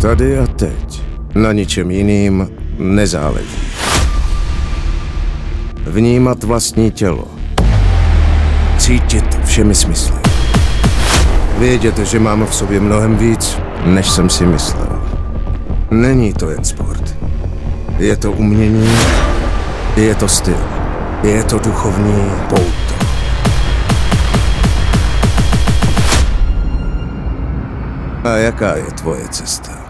Tady a teď. Na ničem jiným nezáleží. Vnímat vlastní tělo. Cítit všemi smysly. Vědět, že mám v sobě mnohem víc, než jsem si myslel. Není to jen sport. Je to umění, je to styl, je to duchovní pouto. A jaká je tvoje cesta?